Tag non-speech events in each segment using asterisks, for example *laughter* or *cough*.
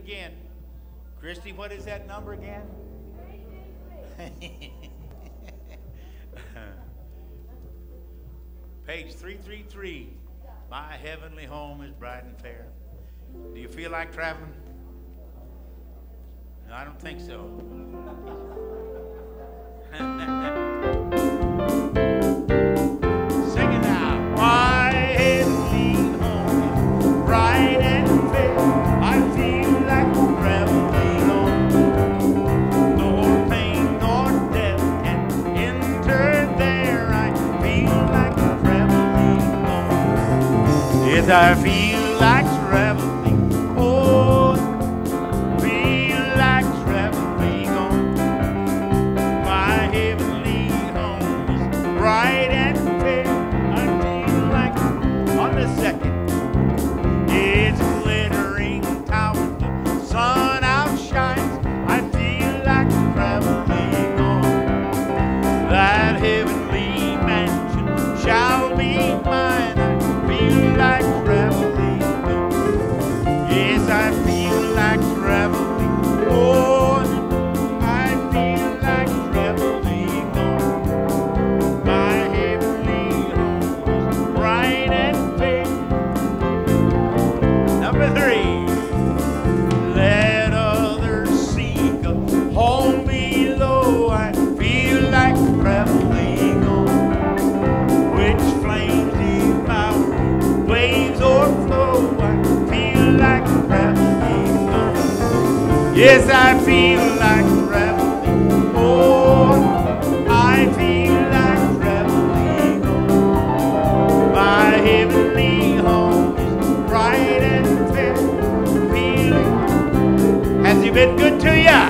again. Christy, what is that number again? *laughs* Page 333. My heavenly home is bright and fair. Do you feel like traveling? No, I don't think so. *laughs* I Yes, I feel like traveling on. I feel like traveling. My heavenly home is bright and fair. Feeling has he been good to ya?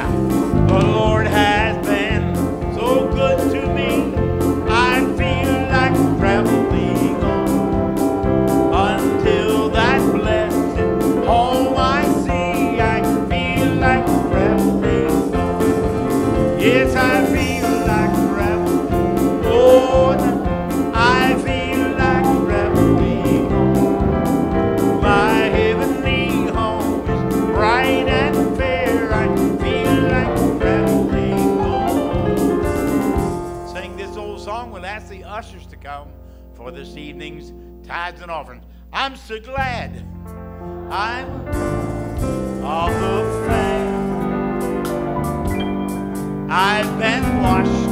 For this evening's tithes and offerings. I'm so glad I'm of the family. I've been washed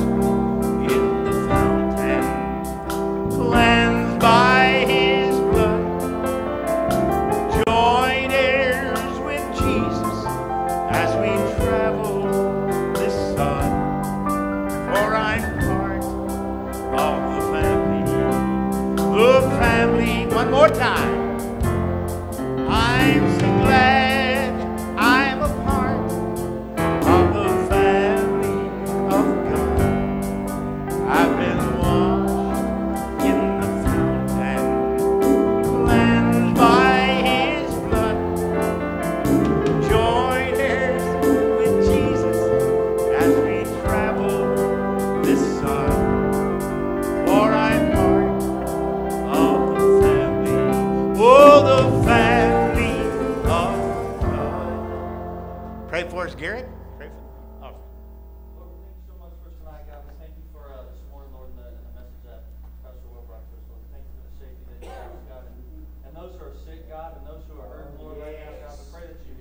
tonight, God. We thank you for uh, this morning, Lord, and the, and the message that Pastor Will brought to us, Lord. Thank you for the safety that you have God. And, and those who are sick, God, and those who are hurting, Lord, right now, God, we pray that you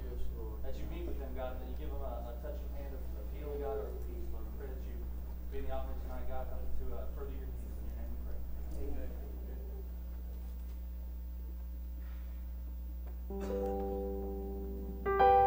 that you meet with them, God, and that you give them a, a touching hand of, of healing, God, or peace, Lord. We pray that you be in the offering tonight, God, help to uh, further your kingdom. In your name we pray. Amen.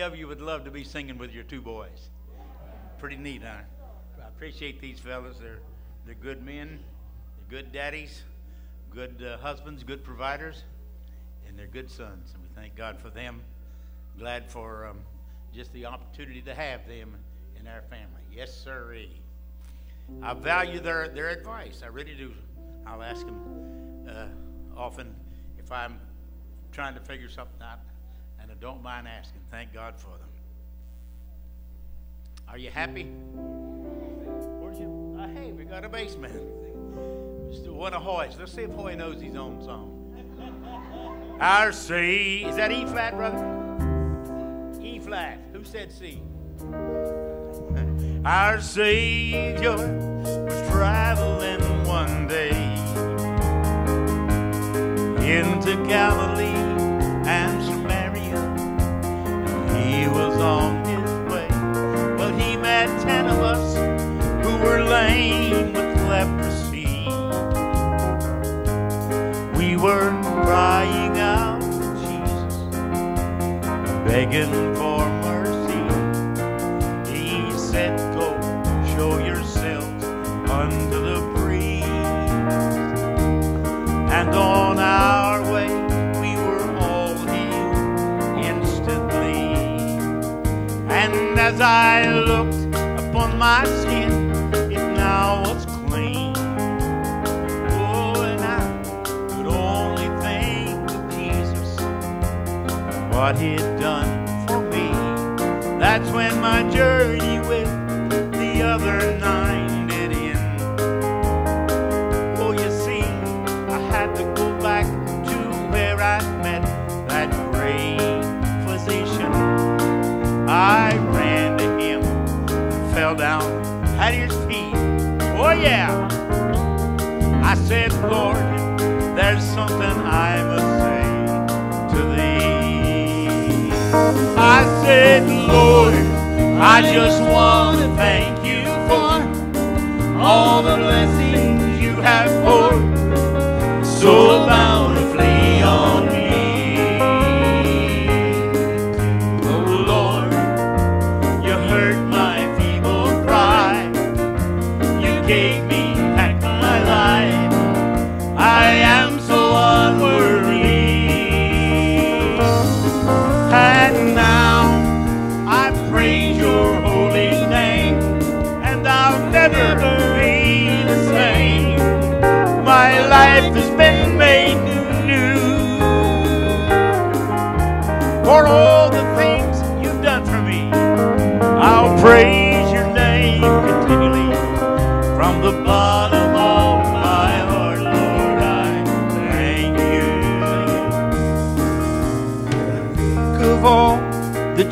Of you would love to be singing with your two boys? Pretty neat, huh? I appreciate these fellas. They're they're good men, they're good daddies, good uh, husbands, good providers, and they're good sons. And we thank God for them. Glad for um, just the opportunity to have them in our family. Yes, sirree. I value their, their advice. I really do. I'll ask them uh, often if I'm trying to figure something out, don't mind asking. Thank God for them. Are you happy? Where's you? Uh, hey, we got a bass man. Just one of Hoy's. Let's see if Hoy knows his own song. Our C. Is that E flat, brother? E flat. Who said C? *laughs* Our Savior was traveling one day into Galilee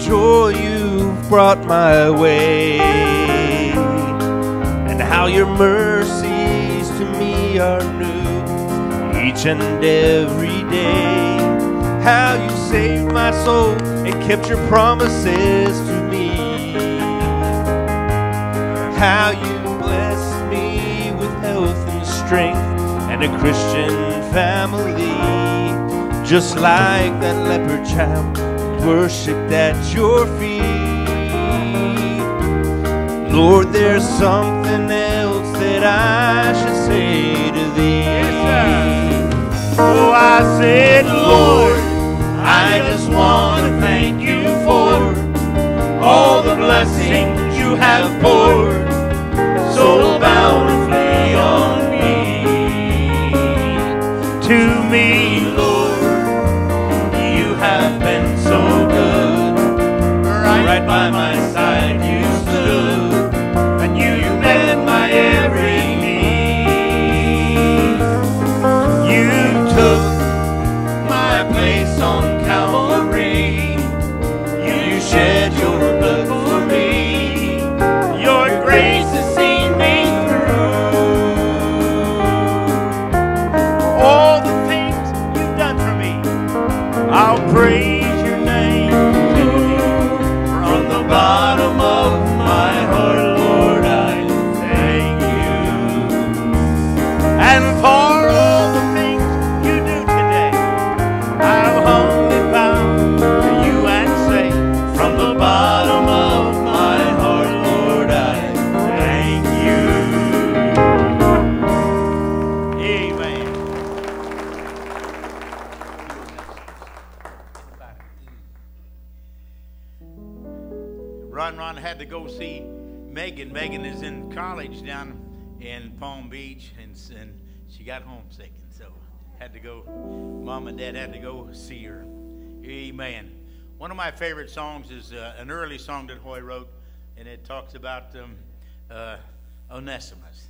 joy you've brought my way, and how your mercies to me are new each and every day. How you saved my soul and kept your promises to me. How you blessed me with health and strength and a Christian family. Just like that leper child worshipped at your feet. Lord, there's something else that I should say to thee. Oh, I said, Lord, I just want to thank you for all the blessings you have poured so bountifully on me. To me, got homesick, and so had to go. Mom and Dad had to go see her. Amen. One of my favorite songs is uh, an early song that Hoy wrote, and it talks about um, uh, Onesimus.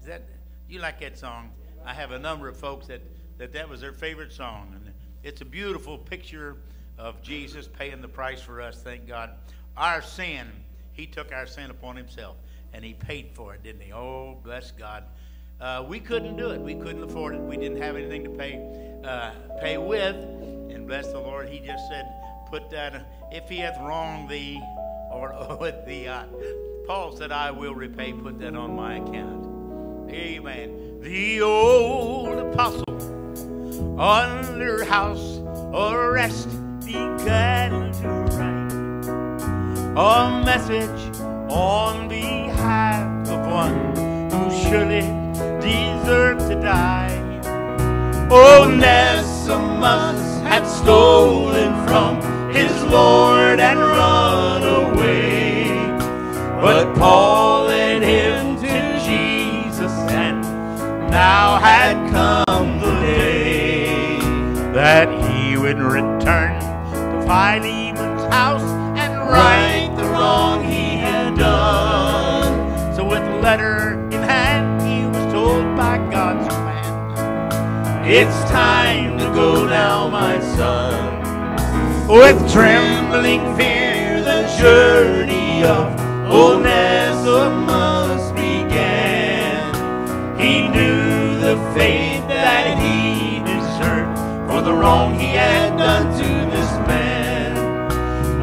Is that you like that song? I have a number of folks that, that that was their favorite song, and it's a beautiful picture of Jesus paying the price for us. Thank God. Our sin, He took our sin upon Himself, and He paid for it, didn't He? Oh, bless God. Uh, we couldn't do it. We couldn't afford it. We didn't have anything to pay uh, pay with. And bless the Lord, He just said, "Put that. If He hath wronged thee, or *laughs* oweth thee aught." Paul said, "I will repay. Put that on my account." Amen. The old apostle under house arrest began to write a message on behalf of one who surely deserved to die. Oh, Onesimus had stolen from his Lord and run away. But Paul led him to Jesus, and now had come the day that he would return to Philemon's house It's time to go now, my son. With trembling fear, the journey of Onesimus began. He knew the fate that he deserved for the wrong he had done to this man.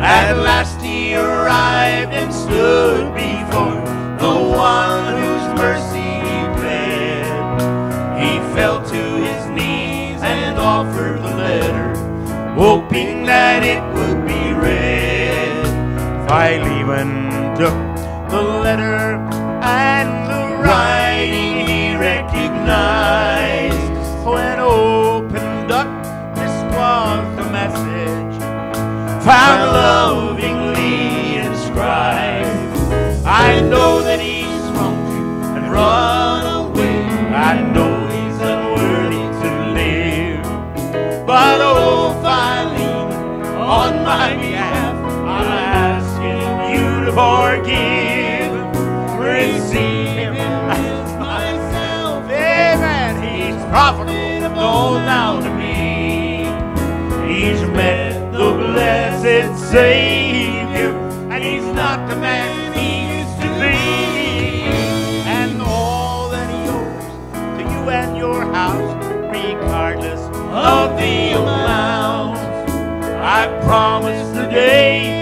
At last he arrived and stood before the one whose mercy he pled. He fell to offered the letter, hoping that it would be read. Philemon took the letter and the writing he recognized. When opened up, this was the message found lovingly Profitable now to me. He's met the blessed Savior, and he's not the man he used to be. And all that he owes to you and your house, regardless of the amount, I promise today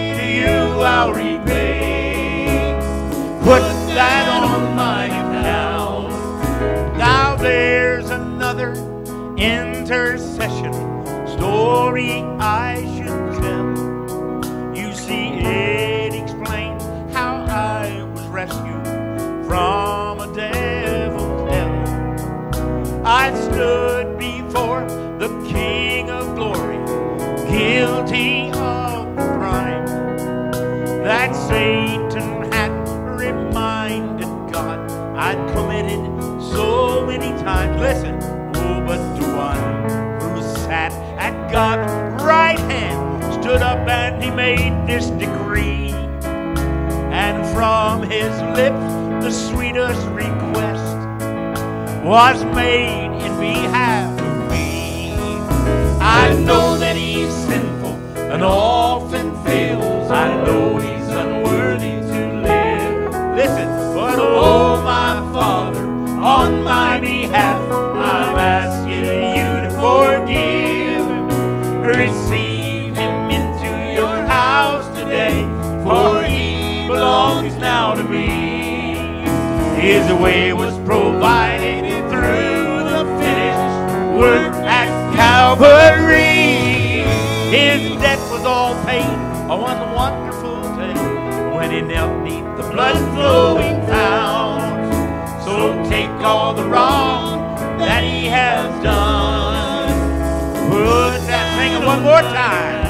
lips, the sweetest request was made way was provided through the finished work at Calvary. His debt was all paid on one wonderful day when he knelt neath the blood flowing fount. So take all the wrong that he has done. Put that thing one more time.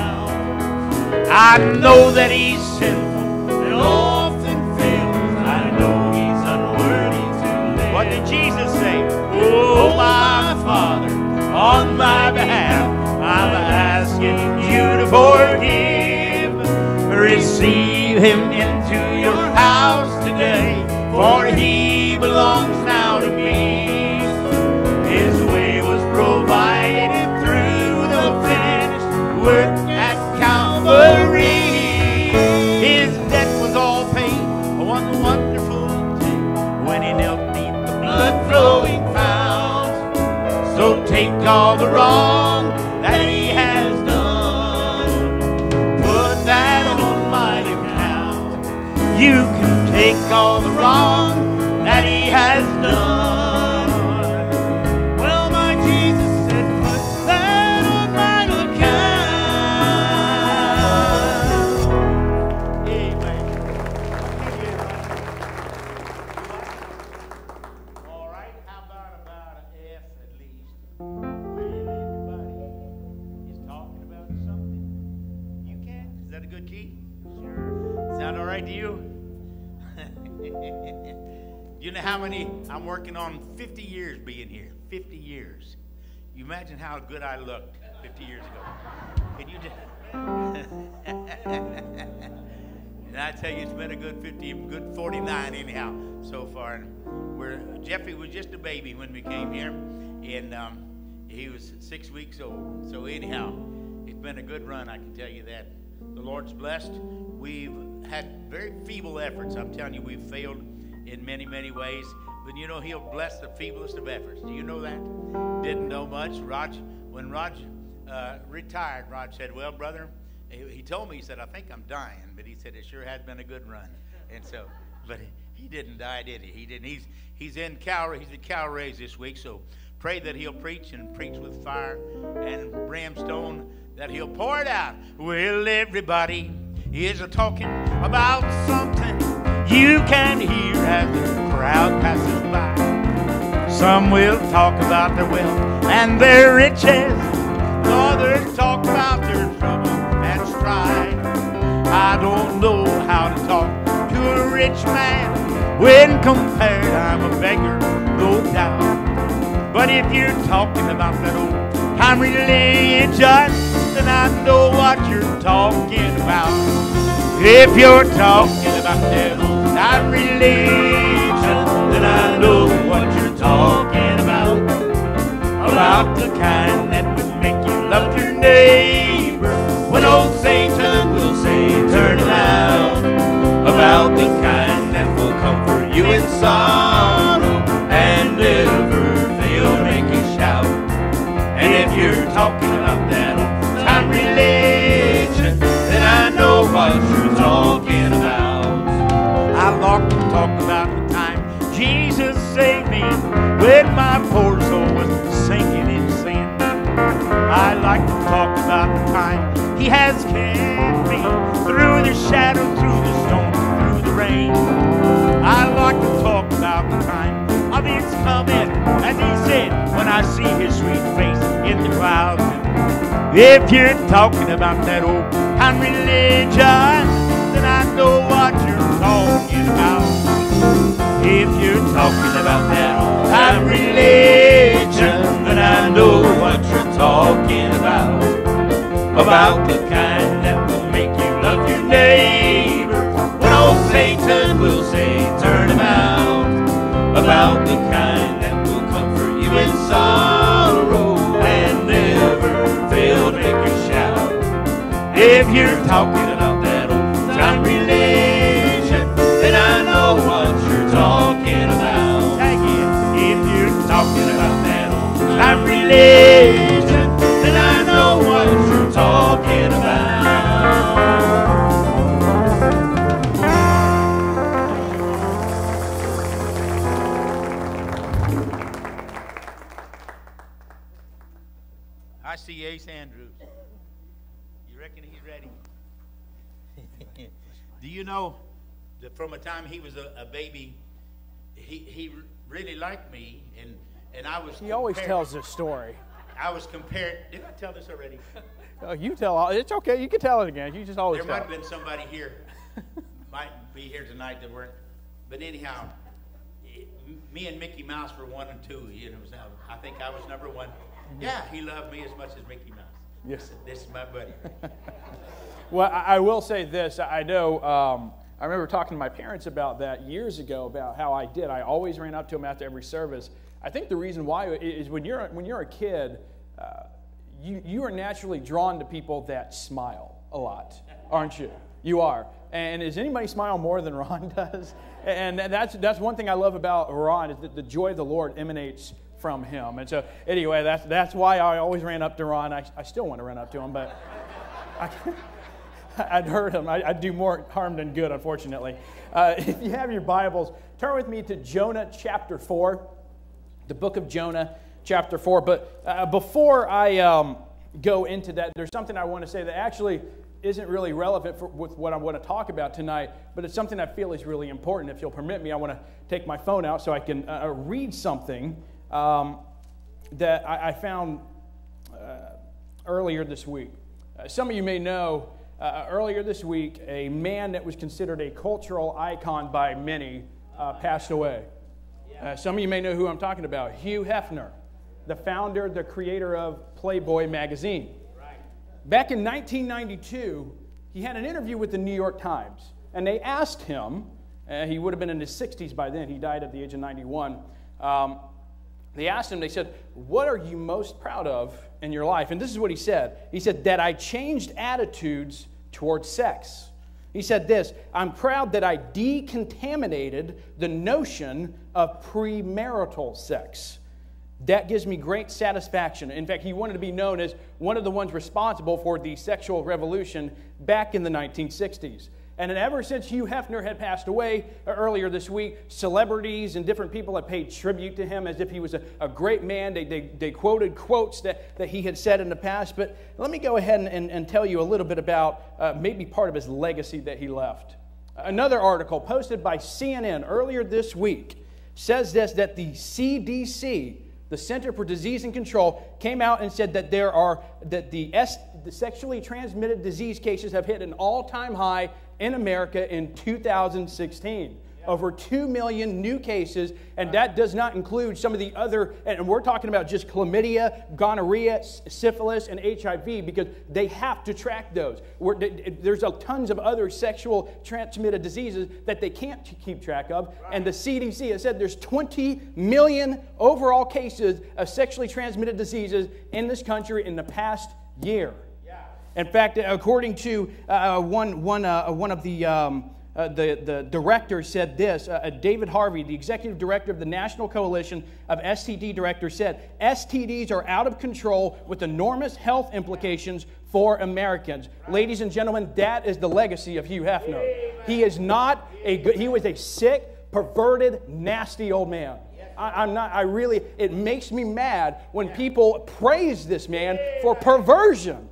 I know that he's sinful Oh, my Father, on my behalf, I'm asking you to forgive. Receive him into your house today, for he belongs all the wrong that he has done, put that on my account. You can take all You imagine how good I looked 50 years ago. Can you just. *laughs* And I tell you, it's been a good 50, good 49 anyhow so far. We're, Jeffrey was just a baby when we came here, and um, he was six weeks old. So anyhow, it's been a good run, I can tell you that. The Lord's blessed. We've had very feeble efforts. I'm telling you, we've failed in many, many ways. But you know, He'll bless the feeblest of efforts. Do you know that? Didn't know much. Raj, when Raj uh, retired, Raj said, "Well, brother." He, told me, he said, I think I'm dying, but he said it sure has been a good run. And so, but he, didn't die, did he? He didn't. He's, he's in Calvary, he's at Calvary this week, so pray that he'll preach and preach with fire and brimstone, that he'll pour it out. Well, everybody is a talking about something you can hear as the crowd passes by. Some will talk about their wealth and their riches. Others talk about their trouble and strife. I don't know how to talk to a rich man when compared I'm a beggar, no doubt. But if you're talking about that old time religion, then I know what you're talking about. If you're talking about old time religion, then I know what you're talking about. About the kind that would make you love your neighbor when old Satan will say, turn around. About the kind that will comfort you in sorrow He has kept me through the shadow, through the storm, through the rain. I like to talk about the time of His coming, as He said, when I see His sweet face in the clouds. If you're talking about that old time religion, then I know what you're talking about. If you're talking about that old time religion, then I know what you're talking about. About the kind that will make you love your neighbor when old Satan will say, turn him out. About the kind that will comfort you in sorrow and never fail to make you shout. If you're talking about that old time religion, then I know what you're talking about. If you're talking about that old time religion, you know that from the time he was a, a baby, he, he really liked me, and, and I was. He always tells this story. I was compared. Did I tell this already? *laughs* Oh, you tell. all- It's okay. You can tell it again. You just always There might have been somebody here, might be here tonight that weren't. But anyhow, me and Mickey Mouse were one and two. You know, so I think I was number one. Mm-hmm. Yeah, he loved me as much as Mickey Mouse. Yes. This is my buddy. *laughs* Well, I will say this. I know. Um, I remember talking to my parents about that years ago about how I did. I always ran up to them after every service. I think the reason why is when you're when you're a kid, uh, you you are naturally drawn to people that smile a lot, aren't you? You are. And does anybody smile more than Ron *laughs* does? And that's that's one thing I love about Ron is that the joy of the Lord emanates from him. And so anyway, that's that's why I always ran up to Ron. I, I still want to run up to him, but. I, *laughs* *laughs* I'd hurt him. I, would do more harm than good, unfortunately. Uh, *laughs* if you have your Bibles, turn with me to Jonah chapter 4, the book of Jonah chapter 4. But uh, before I um, go into that, there's something I want to say that actually isn't really relevant for, with what I want to talk about tonight, but it's something I feel is really important. If you'll permit me, I want to take my phone out so I can uh, read something um, that I, I found uh, earlier this week. Uh, some of you may know uh, earlier this week, a man that was considered a cultural icon by many uh, passed away. Uh, some of you may know who I'm talking about Hugh Hefner, the founder, the creator of Playboy magazine. Back in 1992, he had an interview with the New York Times, and they asked him, uh, he would have been in his 60s by then, he died at the age of 91. Um, they asked him, they said, What are you most proud of in your life? And this is what he said He said, That I changed attitudes towards sex. He said this I'm proud that I decontaminated the notion of premarital sex. That gives me great satisfaction. In fact, he wanted to be known as one of the ones responsible for the sexual revolution back in the 1960s. And ever since Hugh Hefner had passed away earlier this week, celebrities and different people have paid tribute to him as if he was a, a great man. They, they, they, quoted quotes that, that he had said in the past. But let me go ahead and, and, and tell you a little bit about uh, maybe part of his legacy that he left. Another article posted by CNN earlier this week says this that the CDC, the Center for Disease and Control, came out and said that there are that the, S, the sexually transmitted disease cases have hit an all-time high in America in 2016. Over 2 million new cases, and that does not include some of the other, and we're talking about just chlamydia, gonorrhea, syphilis, and HIV because they have to track those. there's a, tons of other sexual transmitted diseases that they can't keep track of, and the CDC has said there's 20 million overall cases of sexually transmitted diseases in this country in the past year. In fact, according to uh, one, one, uh, one of the, um, uh, the, the directors said this uh, uh, David Harvey, the executive director of the National Coalition of STD Directors, said STDs are out of control with enormous health implications for Americans. Ladies and gentlemen, that is the legacy of Hugh Hefner. He is not a good, he was a sick, perverted, nasty old man. I, am not, I really, it makes me mad when people praise this man for perversion.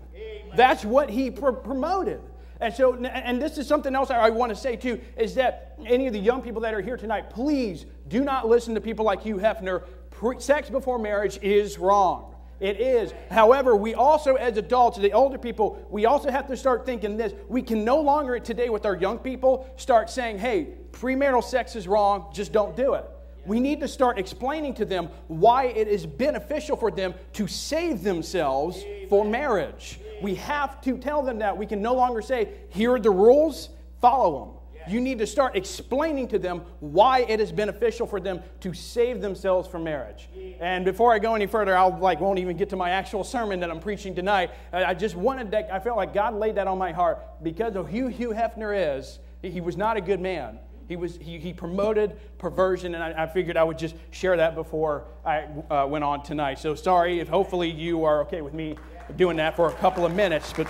That's what he pr- promoted. And so, and this is something else I want to say too, is that any of the young people that are here tonight, please do not listen to people like Hugh Hefner. Pre- sex before marriage is wrong. It is. However, we also, as adults, the older people, we also have to start thinking this. We can no longer today with our young people start saying, hey, premarital sex is wrong, just don't do it. We need to start explaining to them why it is beneficial for them to save themselves for marriage. We have to tell them that. We can no longer say, here are the rules, follow them. You need to start explaining to them why it is beneficial for them to save themselves for marriage. And before I go any further, I'll like won't even get to my actual sermon that I'm preaching tonight. I just wanted that. I felt like God laid that on my heart because of who Hugh Hefner is. He was not a good man. He, was, he, he promoted perversion, and I, I figured I would just share that before I uh, went on tonight. So sorry if hopefully you are okay with me doing that for a couple of minutes. But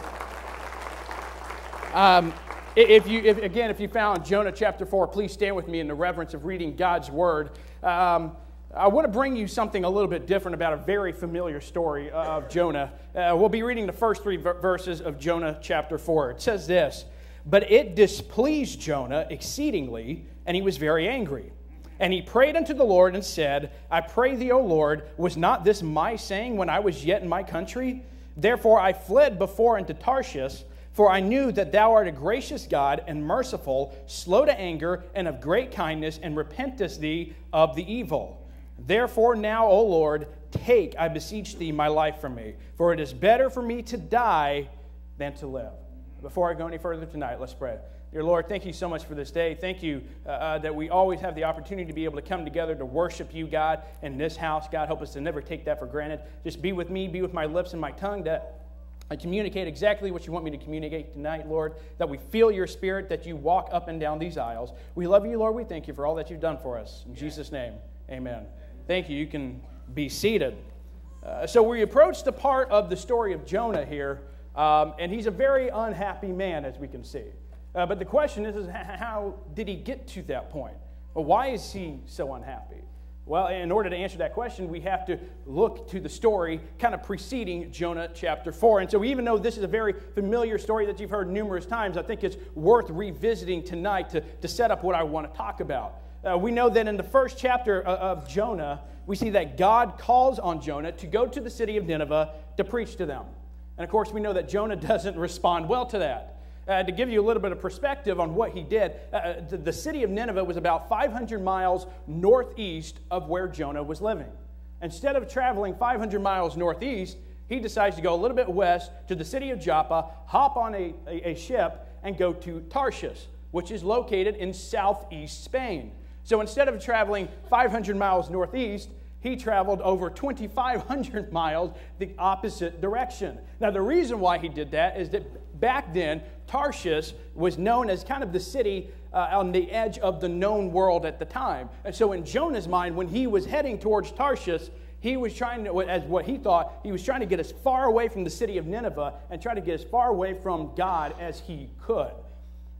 um, if you, if, again, if you found Jonah chapter 4, please stand with me in the reverence of reading God's word. Um, I want to bring you something a little bit different about a very familiar story of Jonah. Uh, we'll be reading the first three verses of Jonah chapter 4. It says this But it displeased Jonah exceedingly, and he was very angry. And he prayed unto the Lord and said, I pray thee, O Lord, was not this my saying when I was yet in my country? Therefore I fled before into Tarshish, For I knew that thou art a gracious God and merciful, slow to anger, and of great kindness, and repentest thee of the evil. Therefore, now, O Lord, take, I beseech thee, my life from me. For it is better for me to die than to live. Before I go any further tonight, let's pray. Dear Lord, thank you so much for this day. Thank you uh, uh, that we always have the opportunity to be able to come together to worship you, God, in this house. God, help us to never take that for granted. Just be with me, be with my lips and my tongue that I communicate exactly what you want me to communicate tonight, Lord, that we feel your spirit, that you walk up and down these aisles. We love you, Lord. We thank you for all that you've done for us. In Jesus' name, amen. Thank you. You can be seated. Uh, so we approach the part of the story of Jonah here, um, and he's a very unhappy man, as we can see. Uh, but the question is, is, how did he get to that point? Well, why is he so unhappy? Well, in order to answer that question, we have to look to the story kind of preceding Jonah chapter 4. And so, even though this is a very familiar story that you've heard numerous times, I think it's worth revisiting tonight to, to set up what I want to talk about. Uh, we know that in the first chapter of, of Jonah, we see that God calls on Jonah to go to the city of Nineveh to preach to them. And of course, we know that Jonah *laughs* doesn't respond well to that. Uh, to give you a little bit of perspective on what he did, uh, uh, the, city of Nineveh was about 500 miles northeast of where Jonah was living. Instead of traveling 500 miles northeast, he decides to go a little bit west to the city of Joppa, hop on a, a, a ship, and go to Tarshish, which is located in southeast Spain. So instead of traveling 500 miles northeast, he traveled over 2,500 miles the opposite direction. Now, the reason why he did that is that back then, Tarshish was known as kind of the city uh, on the edge of the known world at the time. And so, in Jonah's mind, when he was heading towards Tarshish, he was trying to, as what he thought, he was trying to get as far away from the city of Nineveh and try to get as far away from God as he could.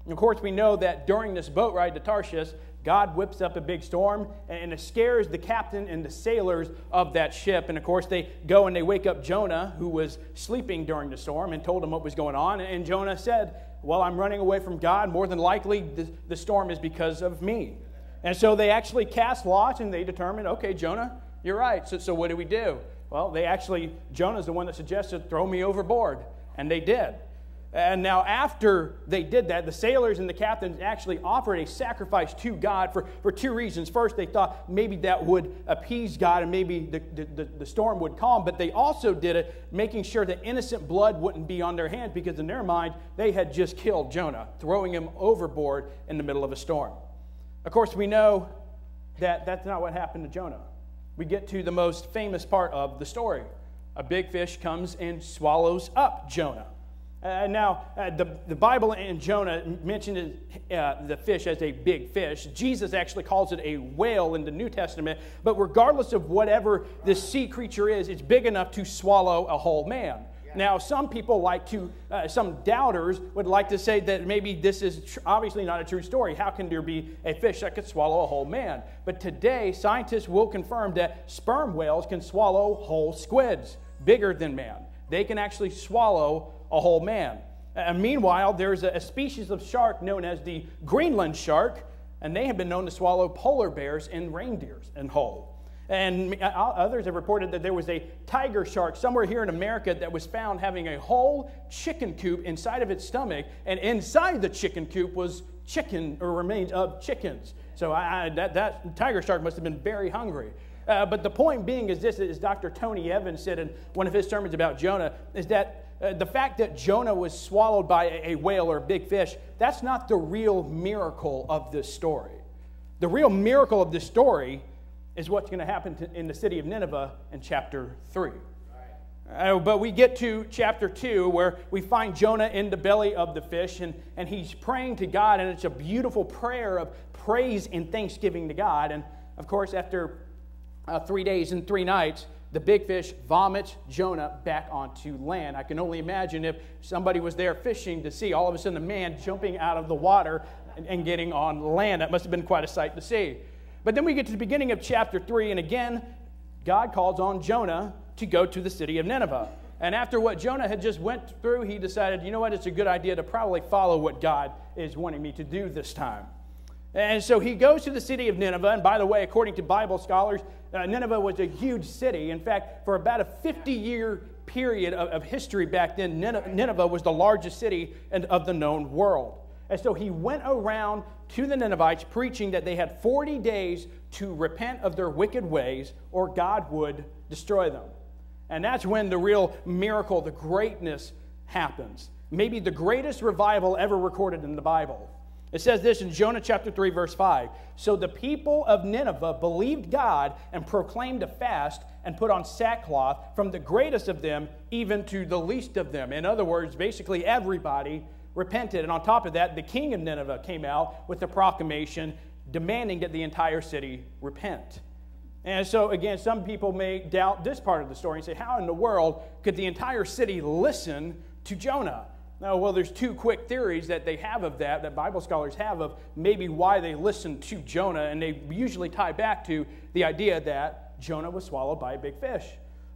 And of course, we know that during this boat ride to Tarshish, God whips up a big storm and it scares the captain and the sailors of that ship. And of course, they go and they wake up Jonah, who was sleeping during the storm, and told him what was going on. And Jonah said, Well, I'm running away from God. More than likely, the, the storm is because of me. And so they actually cast lots and they determined, okay, Jonah, you're right. So, so what do we do? Well, they actually, Jonah's the one that suggested, throw me overboard. And they did. And now, after they did that, the sailors and the captains actually offered a sacrifice to God for, for two reasons. First, they thought maybe that would appease God and maybe the, the, the storm would calm, but they also did it making sure that innocent blood wouldn't be on their hands because, in their mind, they had just killed Jonah, throwing him overboard in the middle of a storm. Of course, we know that that's not what happened to Jonah. We get to the most famous part of the story. A big fish comes and swallows up Jonah. Uh, now, uh, the, the Bible in Jonah mentioned uh, the fish as a big fish. Jesus actually calls it a whale in the New Testament. But regardless of whatever this sea creature is, it's big enough to swallow a whole man. Now, some people like to, uh, some doubters would like to say that maybe this is tr- obviously not a true story. How can there be a fish that could swallow a whole man? But today, scientists will confirm that sperm whales can swallow whole squids, bigger than man. They can actually swallow a whole man. And meanwhile, there's a, species of shark known as the Greenland shark, and they have been known to swallow polar bears and reindeers in whole. And others have reported that there was a tiger shark somewhere here in America that was found having a whole chicken coop inside of its stomach, and inside the chicken coop was chicken or remains of chickens. So I, that, that tiger shark must have been very hungry. Uh, but the point being is this, as Dr. Tony Evans said in one of his sermons about Jonah, is that uh, the fact that Jonah was swallowed by a, a whale or a big fish, that's not the real miracle of this story. The real miracle of this story is what's going to happen to, in the city of Nineveh in chapter 3. Uh, but we get to chapter 2 where we find Jonah in the belly of the fish and, and he's praying to God, and it's a beautiful prayer of praise and thanksgiving to God. And of course, after uh, three days and three nights, the big fish vomits Jonah back onto land. I can only imagine if somebody was there fishing to see all of a sudden a man jumping out of the water and, and getting on land. That must have been quite a sight to see. But then we get to the beginning of chapter 3, and again, God calls on Jonah to go to the city of Nineveh. And after what Jonah had just went through, he decided, you know what, it's a good idea to probably follow what God is wanting me to do this time. And so he goes to the city of Nineveh. And by the way, according to Bible scholars, uh, Nineveh was a huge city. In fact, for about a 50 year period of, of history back then, Nineveh was the largest city of the known world. And so he went around to the Ninevites preaching that they had 40 days to repent of their wicked ways or God would destroy them. And that's when the real miracle, the greatness happens. Maybe the greatest revival ever recorded in the Bible. It says this in Jonah chapter 3, verse 5. So the people of Nineveh believed God and proclaimed a fast and put on sackcloth from the greatest of them even to the least of them. In other words, basically everybody repented. And on top of that, the king of Nineveh came out with a proclamation demanding that the entire city repent. And so, again, some people may doubt this part of the story and say, How in the world could the entire city listen to Jonah? Now, well, there's two quick theories that they have of that, that Bible scholars have of maybe why they listened to Jonah, and they usually tie back to the idea that Jonah was swallowed by a big fish.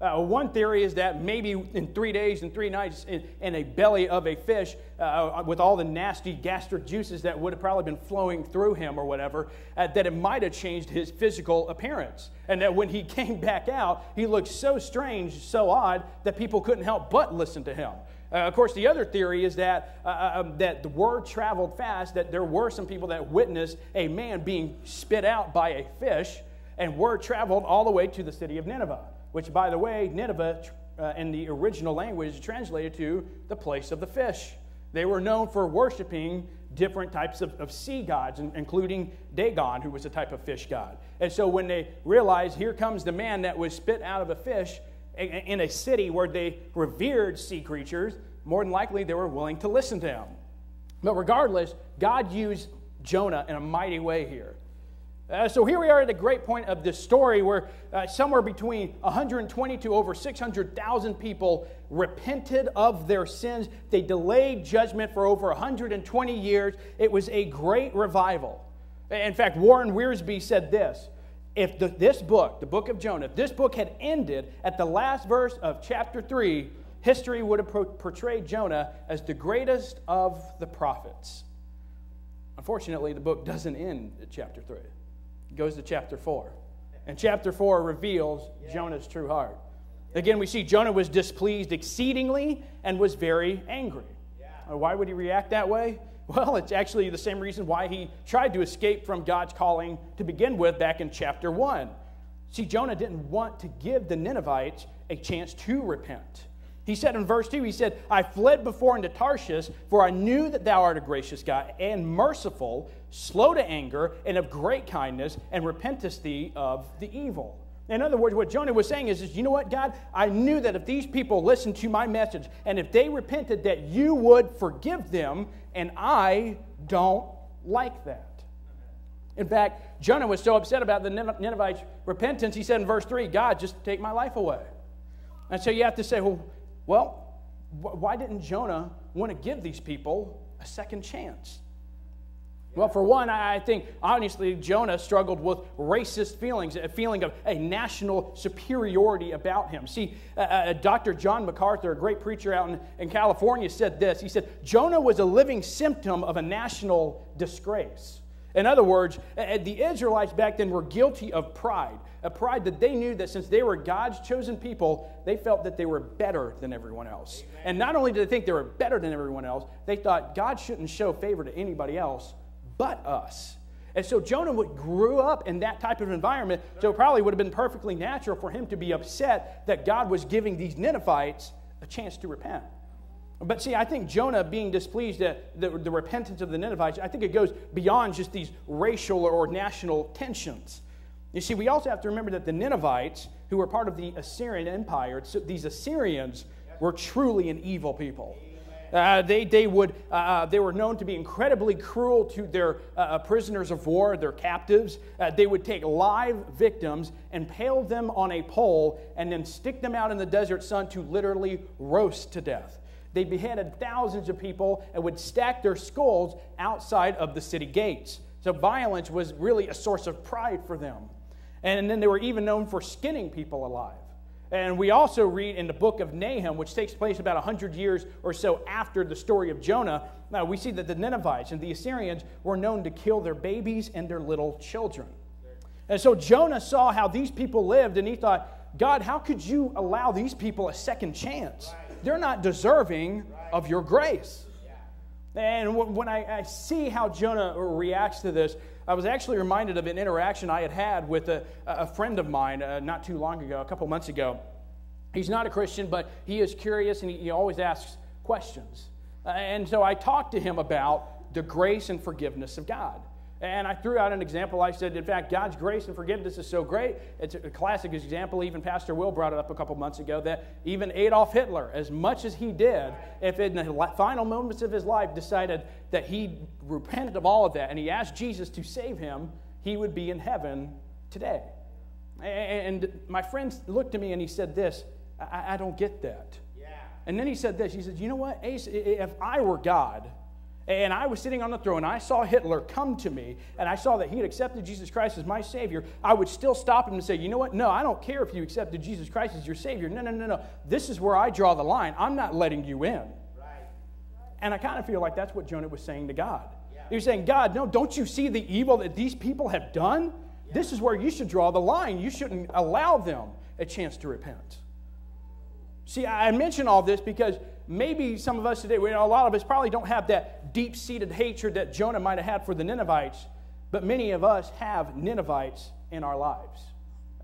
Uh, one theory is that maybe in three days and three nights in, in a belly of a fish, uh, with all the nasty gastric juices that would have probably been flowing through him or whatever, uh, that it might have changed his physical appearance. And that when he *laughs* came back out, he looked so strange, so odd, that people couldn't help but listen to him. Uh, of course, the other theory is that, uh, uh, um, that the word traveled fast, that there were some people that witnessed a man being spit out by a fish, and word traveled all the way to the city of Nineveh, which, by the way, Nineveh uh, in the original language is translated to the place of the fish. They were known for worshiping different types of, of sea gods, including Dagon, who was a type of fish god. And so when they realized, here comes the man that was spit out of a fish, in a city where they revered sea creatures, more than likely they were willing to listen to him. But regardless, God used Jonah in a mighty way here. Uh, so here we are at a great point of this story where uh, somewhere between 120 to over 600,000 people repented of their sins. They delayed judgment for over 120 years. It was a great revival. In fact, Warren Wiersbe said this if the, this book, the book of Jonah, if this book had ended at the last verse of chapter 3, history would have portrayed Jonah as the greatest of the prophets. Unfortunately, the book doesn't end at chapter 3, it goes to chapter 4. And chapter 4 reveals Jonah's true heart. Again, we see Jonah was displeased exceedingly and was very angry. Why would he react that way? Well, it's actually the same reason why he tried to escape from God's calling to begin with back in chapter 1. See, Jonah didn't want to give the Ninevites a chance to repent. He said in verse 2, he said, I fled before into Tarshish, for I knew that thou art a gracious God and merciful, slow to anger, and of great kindness, and repentest thee of the evil. In other words, what Jonah was saying is, is, you know what, God? I knew that if these people listened to my message and if they repented, that you would forgive them, and I don't like that. In fact, Jonah was so upset about the Ninevites' repentance, he said in verse 3, God, just take my life away. And so you have to say, well, well why didn't Jonah want to give these people a second chance? Well, for one, I think obviously Jonah struggled with racist feelings, a feeling of a national superiority about him. See, uh, uh, Dr. John MacArthur, a great preacher out in, in California, said this. He said, Jonah was a living symptom of a national disgrace. In other words, uh, uh, the Israelites back then were guilty of pride, a pride that they knew that since they were God's chosen people, they felt that they were better than everyone else. Amen. And not only did they think they were better than everyone else, they thought God shouldn't show favor to anybody else but us. And so Jonah would, grew up in that type of environment, so it probably would have been perfectly natural for him to be upset that God was giving these Ninevites a chance to repent. But see, I think Jonah being displeased at the, the repentance of the Ninevites, I think it goes beyond just these racial or national tensions. You see, we also have to remember that the Ninevites, who were part of the Assyrian Empire, so these Assyrians were truly an evil people. Uh, they, they, would, uh, uh, they were known to be incredibly cruel to their uh, uh prisoners of war, their captives. Uh, they would take live victims, and impale them on a pole, and then stick them out in the desert sun to literally roast to death. They beheaded thousands of people and would stack their skulls outside of the city gates. So violence was really a source of pride for them. And then they were even known for skinning people alive. And we also read in the book of Nahum, which takes place about 100 years or so after the story of Jonah, now we see that the Ninevites and the Assyrians were known to kill their babies and their little children. And so Jonah saw how these people lived, and he thought, God, how could you allow these people a second chance? They're not deserving of your grace. And when I, I, see how Jonah reacts to this, I was actually reminded of an interaction I had had with a, a friend of mine uh, not too long ago, a couple months ago. He's not a Christian, but he is curious and he, he always asks questions. Uh, and so I talked to him about the grace and forgiveness of God. And I threw out an example. I said, in fact, God's grace and forgiveness is so great. It's a classic example. Even Pastor Will brought it up a couple months ago that even Adolf Hitler, as much as he did, if in the final moments of his life decided that he repented of all of that and he asked Jesus to save him, he would be in heaven today. And my friend looked at me and he said, This, I, I don't get that. Yeah. And then he said this. He said, You know what, Ace, if I were God, and I was sitting on the throne, and I saw Hitler come to me, and I saw that he had accepted Jesus Christ as my Savior, I would still stop him and say, You know what? No, I don't care if you accepted Jesus Christ as your Savior. No, no, no, no. This is where I draw the line. I'm not letting you in. Right. And I kind of feel like that's what Jonah was saying to God. Yeah. He was saying, God, no, don't you see the evil that these people have done? Yeah. This is where you should draw the line. You shouldn't allow them a chance to repent. See, I mention all this because maybe some of us today, you know, a lot of us probably don't have that deep seated hatred that Jonah might have had for the Ninevites, but many of us have Ninevites in our lives.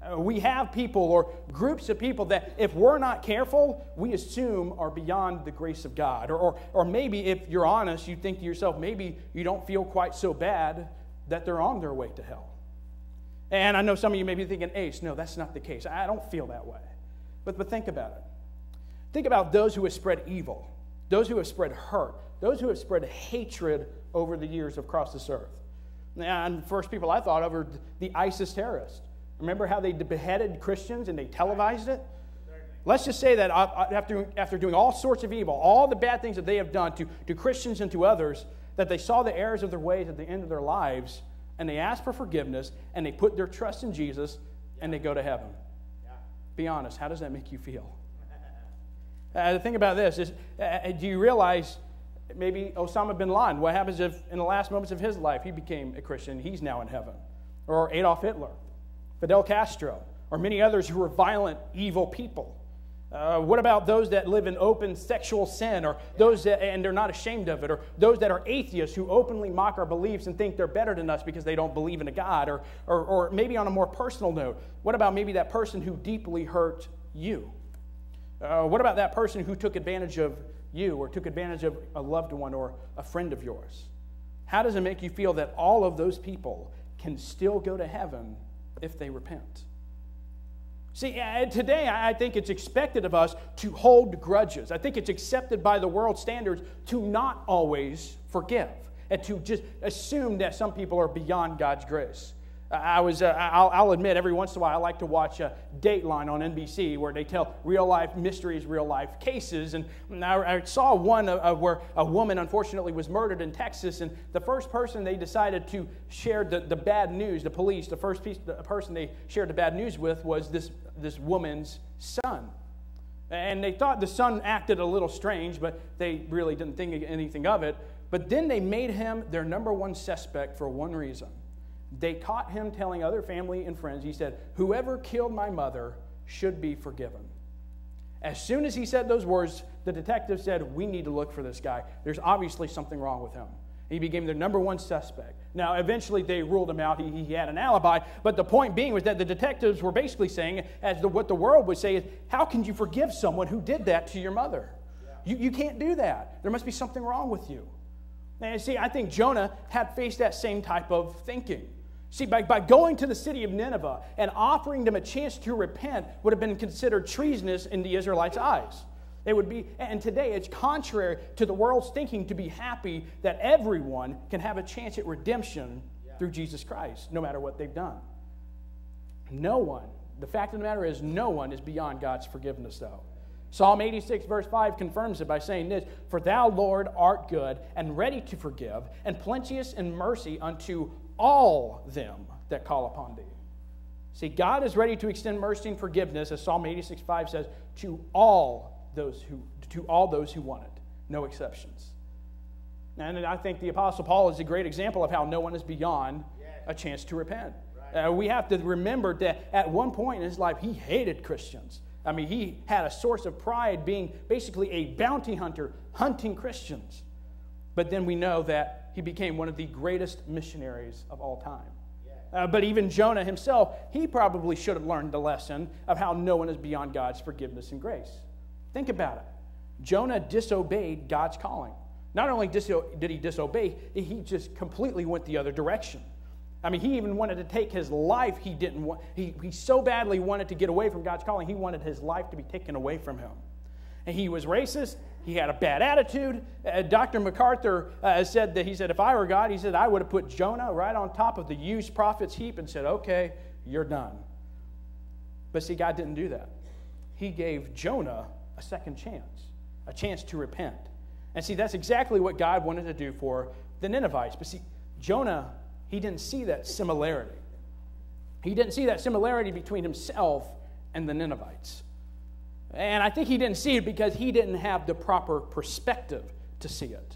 Uh, we have people or groups of people that, if we're not careful, we assume are beyond the grace of God. Or, or, or maybe, if you're honest, you think to yourself, maybe you don't feel quite so bad that they're on their way to hell. And I know some of you may be thinking, Ace, no, that's not the case. I don't feel that way. But, but think about it. Think about those who have spread evil, those who have spread hurt, those who have spread hatred over the years across this earth. And the first people I thought of were the ISIS terrorists. Remember how they beheaded Christians and they televised it? Let's just say that uh, uh, after, after doing all sorts of evil, all the bad things that they have done to, to Christians and to others, that they saw the errors of their ways at the end of their lives and they asked for forgiveness and they put their trust in Jesus and they go to heaven. Be honest, how does that make you feel? Uh, the thing about this is, uh, uh, do you realize maybe Osama bin Laden, what happens if in the last moments of his life he became a Christian, he's now in heaven? Or Adolf Hitler, Fidel Castro, or many others who were violent, evil people. Uh, what about those that live in open sexual sin, or those that, and they're not ashamed of it, or those that are atheists who openly mock our beliefs and think they're better than us because they don't believe in a God, or, or, or maybe on a more personal note, what about maybe that person who deeply hurt you? Uh, what about that person who took advantage of you or took advantage of a loved one or a friend of yours? How does it make you feel that all of those people can still go to heaven if they repent? See, uh, today I think it's expected of us to hold grudges. I think it's accepted by the world standards to not always forgive and to just assume that some people are beyond God's grace. I was, uh, I'll, I'll, admit, every once in a while I like to watch a Dateline on NBC where they tell real life mysteries, real life cases. And I, I saw one uh, where a woman unfortunately was murdered in Texas, and the first person they decided to share the, the bad news, the police, the first piece, the person they shared the bad news with was this, this woman's son. And they thought the son acted a little strange, but they really didn't think anything of it. But then they made him their number one suspect for one reason they caught him telling other family and friends, he said, Whoever killed my mother should be forgiven. As soon as he said those words, the detective said, We need to look for this guy. There's obviously something wrong with him. He became their number one suspect. Now, eventually they ruled him out. He, he had an alibi. But the point being was that the detectives were basically saying, as the, what the world would say is, How can you forgive someone who did that to your mother? Yeah. You, you can't do that. There must be something wrong with you. And see, I think Jonah had faced that same type of thinking. See, by, by going to the city of Nineveh and offering them a chance to repent would have been considered treasonous in the Israelites' eyes. It would be, and today it's contrary to the world's thinking to be happy that everyone can have a chance at redemption yeah. through Jesus Christ, no matter what they've done. No one, the fact of the matter is, no one is beyond God's forgiveness, though. Psalm 86, verse 5 confirms it by saying this For thou, Lord, art good and ready to forgive, and plenteous in mercy unto all them that call upon thee. See, God is ready to extend mercy and forgiveness, as Psalm 86 5 says, to all those who to all those who want it, no exceptions. And I think the Apostle Paul is a great example of how no one is beyond a chance to repent. Uh, we have to remember that at one point in his life, he hated Christians. I mean, he had a source of pride being basically a bounty hunter, hunting Christians. But then we know that he became one of the greatest missionaries of all time. Uh, but even Jonah himself, he probably should have learned the lesson of how no one is beyond God's forgiveness and grace. Think about it. Jonah disobeyed God's calling. Not only did he disobey, he just completely went the other direction. I mean, he even wanted to take his life. He didn't want, he, he so badly wanted to get away from God's calling, he wanted his life to be taken away from him. And he was racist. He had a bad attitude. Uh, Dr. MacArthur uh, said that he said, if I were God, he said, I would have put Jonah right on top of the used prophets heap and said, okay, you're done. But see, God didn't do that. He gave Jonah a second chance, a chance to repent. And see, that's exactly what God wanted to do for the Ninevites. But see, Jonah, he didn't see that similarity. He didn't see that similarity between himself and the Ninevites. And I think he didn't see it because he didn't have the proper perspective to see it.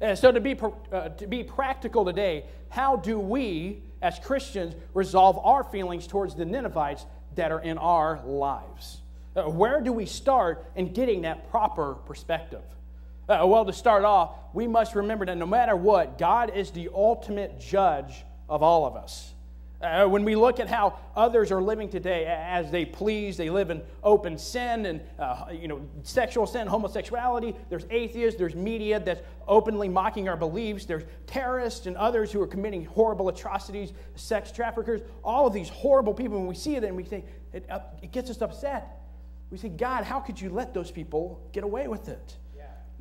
And so, to be, uh, to be practical today, how do we as Christians resolve our feelings towards the Ninevites that are in our lives? Uh, where do we start in getting that proper perspective? Uh, well, to start off, we must remember that no matter what, God is the ultimate judge of all of us. Uh, when we look at how others are living today as they please, they live in open sin and uh, you know sexual sin, homosexuality. There's atheists, there's media that's openly mocking our beliefs. There's terrorists and others who are committing horrible atrocities, sex traffickers. All of these horrible people. When we see it, and we think it, it gets us upset. We say, God, how could you let those people get away with it?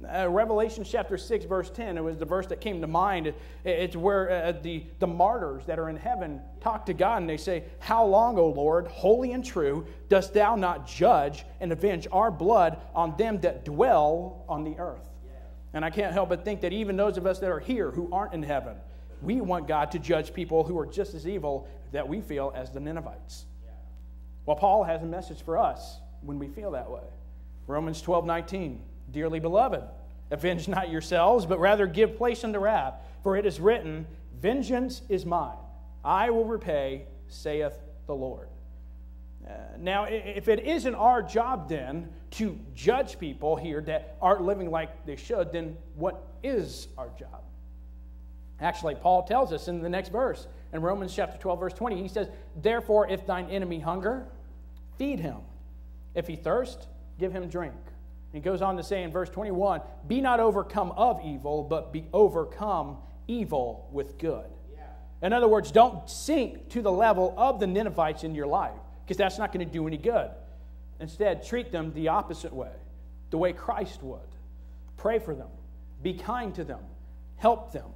Uh, Revelation chapter 6, verse 10, it was the verse that came to mind. It's where uh, the, the martyrs that are in heaven talk to God and they say, How long, O Lord, holy and true, dost thou not judge and avenge our blood on them that dwell on the earth? And I can't help but think that even those of us that are here who aren't in heaven, we want God to judge people who are just as evil that we feel as the Ninevites. Well, Paul has a message for us when we feel that way. Romans 12, 19. Dearly beloved, avenge *laughs* not yourselves, but rather give place unto wrath. For it is written, Vengeance is mine, I will repay, saith the Lord. Uh, now, if it isn't our job then to judge people here that aren't living like they should, then what is our job? Actually, Paul tells us in the next verse, in Romans chapter 12, verse 20, he says, Therefore, if thine enemy hunger, feed him. If he thirst, give him drink. He goes on to say in verse 21 Be not overcome of evil, but be overcome evil with good. Yeah. In other words, don't sink to the level of the Ninevites in your life, because that's not going to do any good. Instead, treat them the opposite way, the way Christ would. Pray for them, be kind to them, help them.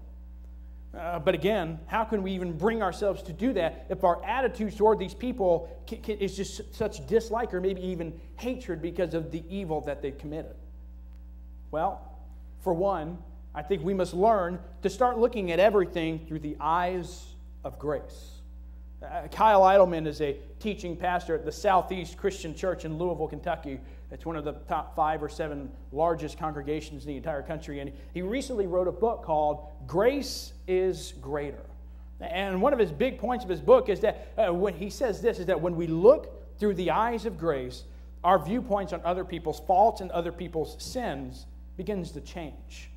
Uh, but again, how can we even bring ourselves to do that if our attitudes toward these people can, can, is just such dislike or maybe even hatred because of the evil that they've committed? Well, for one, I think we must learn to start looking at everything through the eyes of grace. Uh, Kyle Idleman is a teaching pastor at the Southeast Christian Church in Louisville, Kentucky. It's one of the top five or seven largest congregations in the entire country. And he recently wrote a book called Grace is Greater. And one of his big points of his book is that uh, when he says this is that when we look through the eyes of grace, our viewpoints on other people's faults and other people's sins begins to change.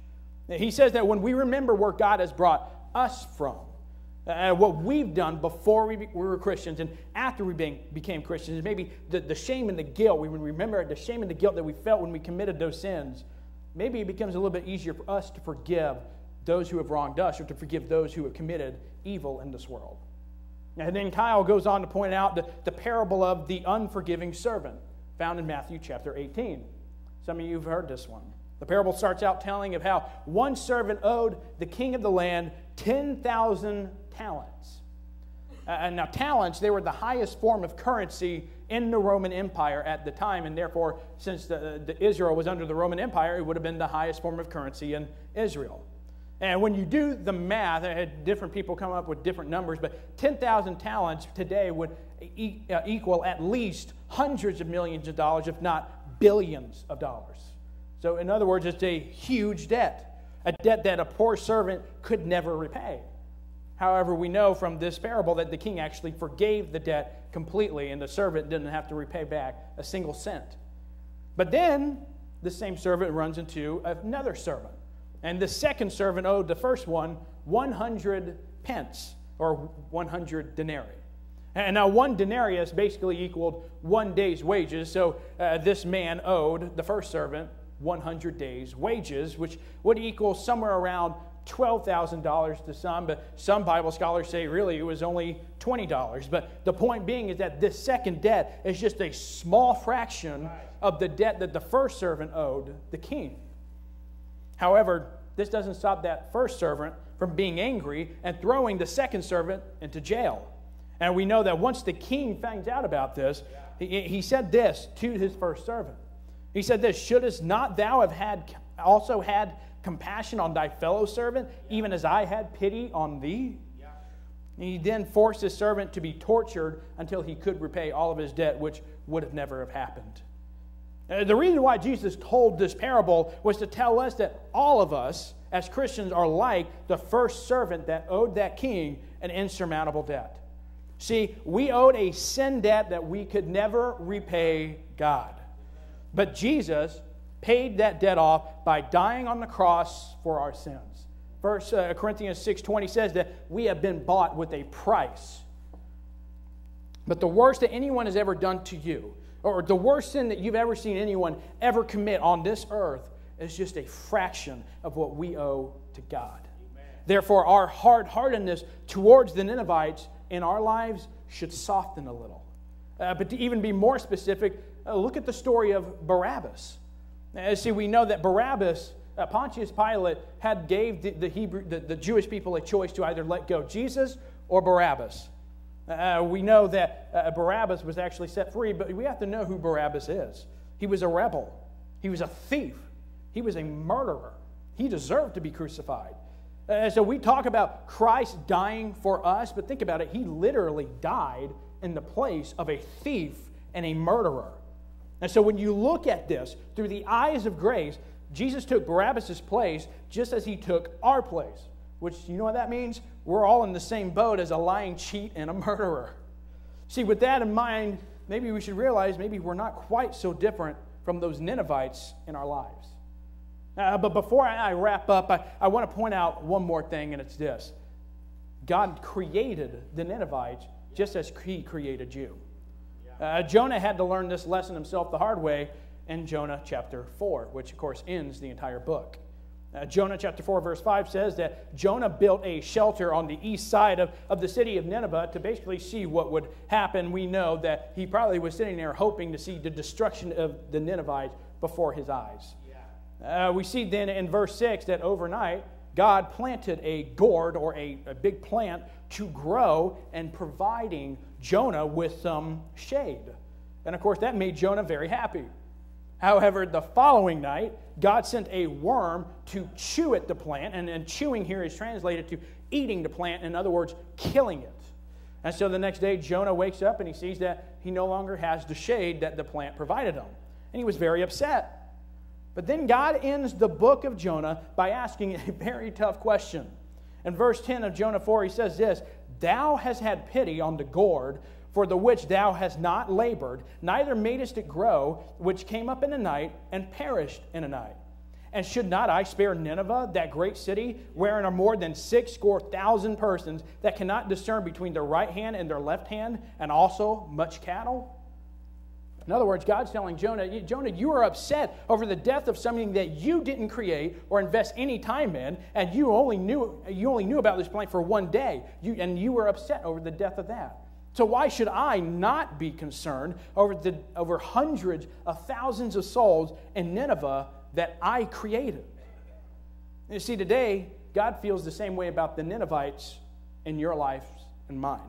He says that when we remember where God has brought us from, uh, what we've done before we, we, were Christians and after we being, became Christians, maybe the, the shame and the guilt, we remember the shame and the guilt that we felt when we committed those sins, maybe it becomes a little bit easier for us to forgive those who have wronged us or to forgive those who have committed evil in this world. And then Kyle goes on to point out the, the parable of the unforgiving servant found in Matthew chapter 18. Some of you have heard this one. The parable starts out telling of how one servant owed the king of the land 10,000 talents. Uh, now, talents, they were the highest form of currency in the Roman Empire at the time, and therefore, since the, the Israel was under the Roman Empire, it would have been the highest form of currency in Israel. And when you do the math, I had different people come up with different numbers, but 10,000 talents today would e- uh, equal at least hundreds of millions of dollars, if not billions of dollars. So, in other words, it's a huge debt, a debt that a poor servant could never repay. However, we know from this parable that the king actually forgave the debt completely, and the servant didn't have to repay back a single cent. But then the same servant runs into another servant. And the second servant owed the first one 100 pence, or 100 denarii. And now, one denarius basically equaled one day's wages. So, uh, this man owed the first servant 100 days' wages, which would equal somewhere around $12,000 to some, but some Bible scholars say really it was only $20. But the point being is that this second debt is just a small fraction of the debt that the first servant owed the king. However, this doesn't stop that first servant from being angry and throwing the second servant into jail. And we know that once the king finds out about this, he, he said this to his first servant. He said this, Shouldst not thou have had also had compassion on thy fellow servant, even as I had pity on thee? And He then forced his servant to be tortured until he could repay all of his debt, which would have never have happened. Uh, the reason why Jesus told this parable was to tell us that all of us, as Christians, are like the first servant that owed that king an insurmountable debt. See, we owed a sin debt that we could never repay God. But Jesus paid that debt off by dying on the cross for our sins. First uh, Corinthians 6:20 says that we have been bought with a price. But the worst that anyone has ever done to you, or the worst sin that you've ever seen anyone ever commit on this earth, is just a fraction of what we owe to God. Amen. Therefore, our hard heartedness towards the Ninevites in our lives should soften a little. Uh, but to even be more specific, uh, look at the story of Barabbas. Uh, see, we know that Barabbas, uh, Pontius Pilate, had gave the, the Hebrew, the, the, Jewish people a choice to either let go Jesus or Barabbas. Uh, we know that uh, Barabbas was actually set free, but we have to know who Barabbas is. He was a rebel. He was a thief. He was a murderer. He deserved to be crucified. Uh, so we talk about Christ dying for us, but think about it. He literally died in the place of a thief and a murderer. And so when you look at this through the eyes of grace, Jesus took Barabbas' place just as he took our place, which you know what that means? We're all in the same boat as a lying cheat and a murderer. See, with that in mind, maybe we should realize maybe we're not quite so different from those Ninevites in our lives. Uh, but before I wrap up, I, I want to point out one more thing, and it's this God created the Ninevites just as He created you. Uh, Jonah had to learn this lesson himself the hard way in Jonah chapter 4, which of course ends the entire book. Uh, Jonah chapter 4, verse 5 says that Jonah built a shelter on the east side of, of the city of Nineveh to basically see what would happen. We know that he probably was sitting there hoping to see the destruction of the Ninevites before his eyes. Yeah. Uh, we see then in verse 6 that overnight, God planted a gourd or a, a big plant to grow and providing Jonah with some shade. And of course, that made Jonah very happy. However, the following night, God sent a worm to chew at the plant, and, and chewing here is translated to eating the plant, in other words, killing it. And so the next day, Jonah wakes up and he sees that he no longer has the shade that the plant provided him. And he was very upset. But then God ends the book of Jonah by asking a *laughs* very tough question. In verse 10 of Jonah 4, he says this Thou hast had pity on the gourd for the which thou hast not labored, neither madest it grow, which came up in a night and perished in a night. And should not I spare Nineveh, that great city, wherein are more than six score thousand persons that cannot discern between their right hand and their left hand, and also much cattle? In other words, God's telling Jonah, Jonah, you are upset over the death of something that you didn't create or invest any time in, and you only knew, you only knew about this plant for one day, you, and you were upset over the death of that. So why should I not be concerned over, the, over hundreds of thousands of souls in Nineveh that I created? You see, today, God feels the same way about the Ninevites in your life and mine.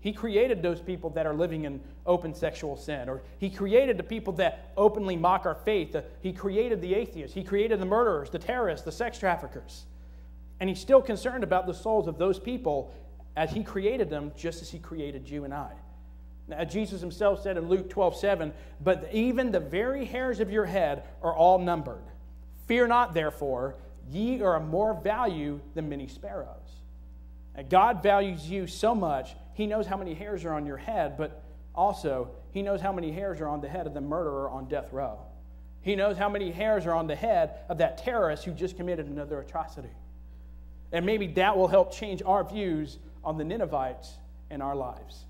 He created those people that are living in open sexual sin, or He created the people that openly mock our faith. Uh, he created the atheists. He created the murderers, the terrorists, the sex traffickers. And He's still concerned about the souls of those people as He created them, just as He created you and I. Now, Jesus Himself said in Luke 12 7, But even the very hairs of your head are all numbered. Fear not, therefore, ye are of more value than many sparrows. And God values you so much, He knows how many hairs are on your head, but also He knows how many hairs are on the head of the murderer on death row. He knows how many hairs are on the head of that terrorist who just committed another atrocity. And maybe that will help change our views on the Ninevites in our lives.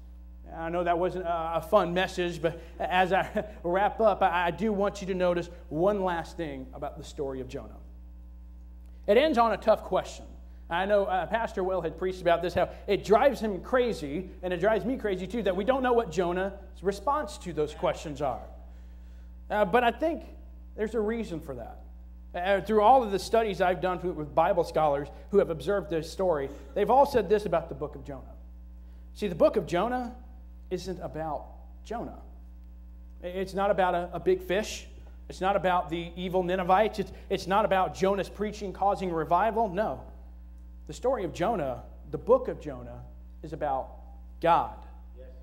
I know that wasn't a fun message, but as I *laughs* wrap up, I do want you to notice one last thing about the story of Jonah. It ends on a tough question. I know uh, Pastor Will had preached about this, how it drives him crazy, and it drives me crazy too, that we don't know what Jonah's response to those questions are. Uh, but I think there's a reason for that. Uh, through all of the studies I've done with Bible scholars who have observed this story, they've all said this about the book of Jonah. See, the book of Jonah isn't about Jonah. It's not about a, a big fish. It's not about the evil Ninevites. It's, it's not about Jonah's preaching causing revival. No. The story of Jonah, the book of Jonah, is about God.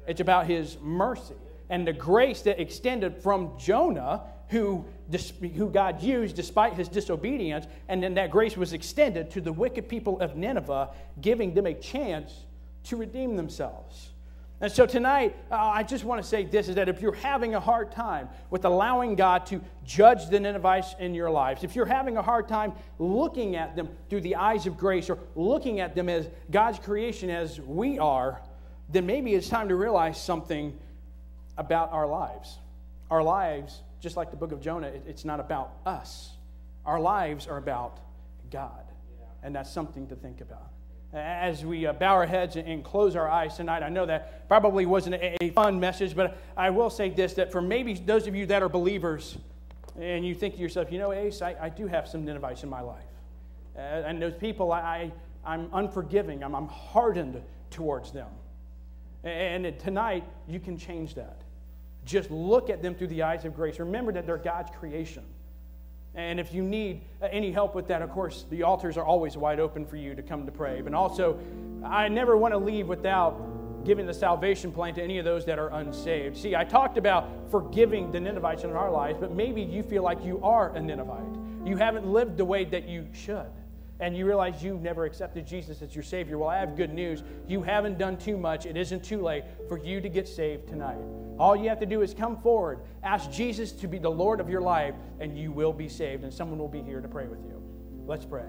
It's about his mercy and the grace that extended from Jonah, who, who God used despite his disobedience, and then that grace was extended to the wicked people of Nineveh, giving them a chance to redeem themselves. And so tonight, uh, I just want to say this is that if you're having a hard time with allowing God to judge the Ninevites in your lives, if you're having a hard time looking at them through the eyes of grace or looking at them as God's creation as we are, then maybe it's time to realize something about our lives. Our lives, just like the book of Jonah, it's not about us. Our lives are about God. And that's something to think about as we uh, bow our heads and close our eyes tonight. I know that probably wasn't a fun message, but I will say this that for maybe those of you that are believers, and you think to yourself, you know, Ace, I, I do have some Ninevites in my life. Uh, and those people, I, I'm unforgiving, I'm, I'm hardened towards them. And tonight, you can change that. Just look at them through the eyes of grace. Remember that they're God's creation. And if you need uh, any help with that, of course, the altars are always wide open for you to come to pray. But also, I never want to leave without giving the salvation plan to any of those that are unsaved. See, I talked about forgiving the Ninevites in our lives, but maybe you feel like you are a Ninevite. You haven't lived the way that you should and you realize you've never accepted Jesus as your Savior, well, I have good news. You haven't done too much. It isn't too late for you to get saved tonight. All you have to do is come forward, ask Jesus to be the Lord of your life, and you will be saved, and someone will be here to pray with you. Let's pray.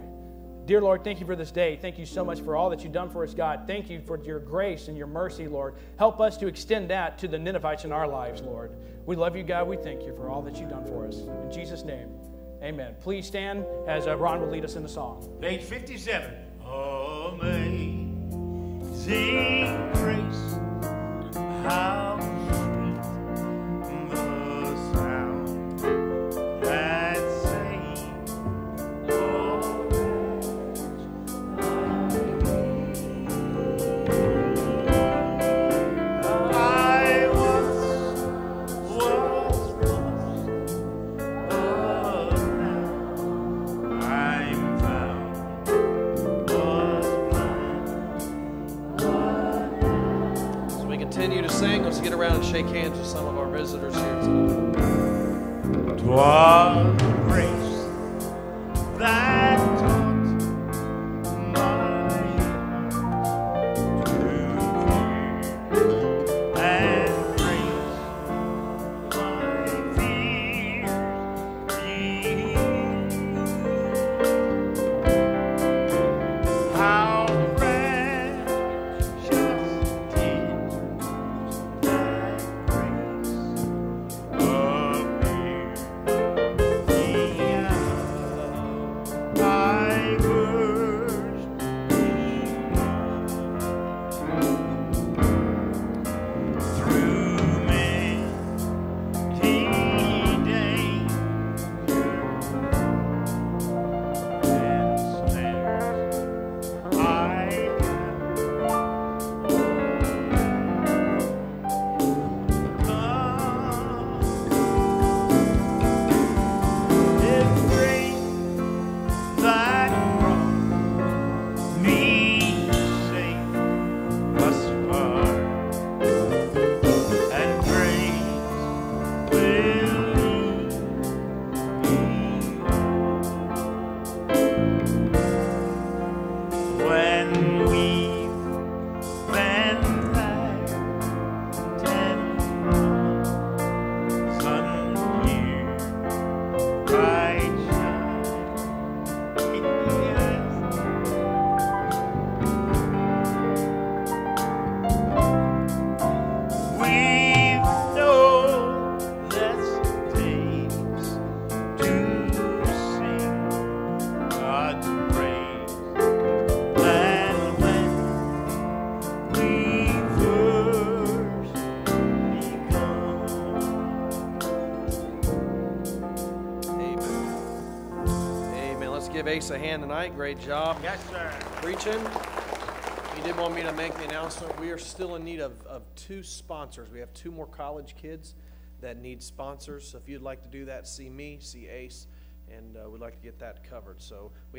Dear Lord, thank you for this day. Thank you so much for all that you've done for us, God. Thank you for your grace and your mercy, Lord. Help us to extend that to the Ninevites in our lives, Lord. We love you, God. We thank you for all that you've done for us. In Jesus' name. Amen. Please stand as uh, Ron will lead us in the song. Page 57. Amazing grace, how Ace a hand tonight. Great job Yes, sir. preaching. He did want me to make the announcement. We are still in need of, of two sponsors. We have two more college kids that need sponsors. So if you'd like to do that, see me, see Ace, and uh, we'd like to get that covered. So we